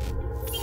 Yeah.